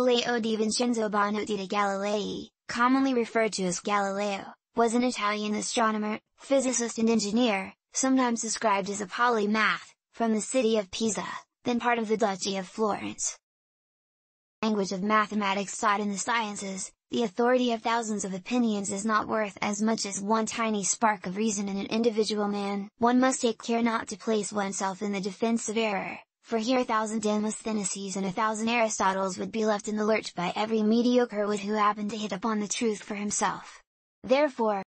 Galileo di Vincenzo Bonaiuti de Galilei, commonly referred to as Galileo, was an Italian astronomer, physicist and engineer, sometimes described as a polymath, from the city of Pisa, then part of the Duchy of Florence. Language of mathematics taught in the sciences, the authority of thousands of opinions is not worth as much as one tiny spark of reason in an individual man. One must take care not to place oneself in the defense of error, for here a thousand Demosthenes and a thousand Aristotles would be left in the lurch by every mediocre wit who happened to hit upon the truth for himself. Therefore,